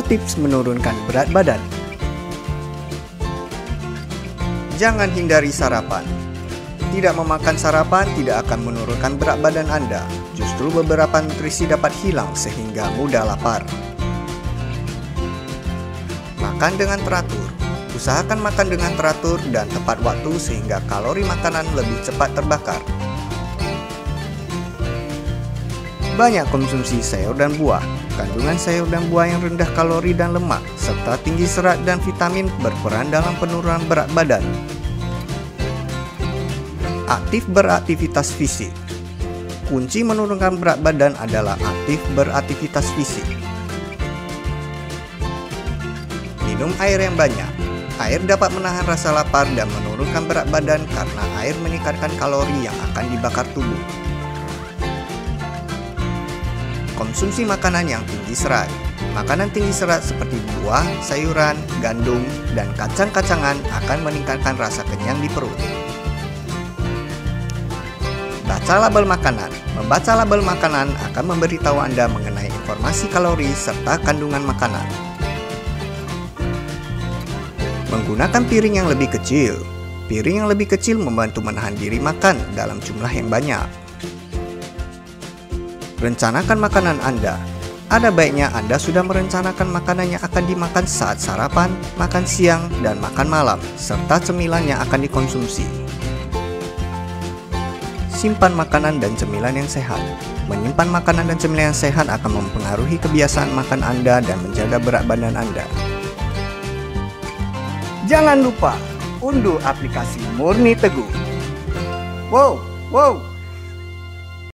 tips menurunkan berat badan. Jangan hindari sarapan. Tidak memakan sarapan tidak akan menurunkan berat badan Anda. Justru beberapa nutrisi dapat hilang sehingga mudah lapar. Makan dengan teratur. Usahakan makan dengan teratur dan tepat waktu sehingga kalori makanan lebih cepat terbakar. Banyak konsumsi sayur dan buah. Kandungan sayur dan buah yang rendah kalori dan lemak, serta tinggi serat dan vitamin berperan dalam penurunan berat badan. Aktif beraktivitas fisik Kunci menurunkan berat badan adalah aktif beraktivitas fisik. Minum air yang banyak. Air dapat menahan rasa lapar dan menurunkan berat badan karena air meningkatkan kalori yang akan dibakar tubuh. Konsumsi makanan yang tinggi serat. Makanan tinggi serat seperti buah, sayuran, gandum, dan kacang-kacangan akan meningkatkan rasa kenyang di perut. Baca label makanan. Membaca label makanan akan memberitahu Anda mengenai informasi kalori serta kandungan makanan. Menggunakan piring yang lebih kecil. Piring yang lebih kecil membantu menahan diri makan dalam jumlah yang banyak. Rencanakan makanan Anda. Ada baiknya Anda sudah merencanakan makanan yang akan dimakan saat sarapan, makan siang, dan makan malam, serta cemilan yang akan dikonsumsi. Simpan makanan dan cemilan yang sehat. Menyimpan makanan dan cemilan yang sehat akan mempengaruhi kebiasaan makan Anda dan menjaga berat badan Anda. Jangan lupa unduh aplikasi Murni Teguh. Wow, wow,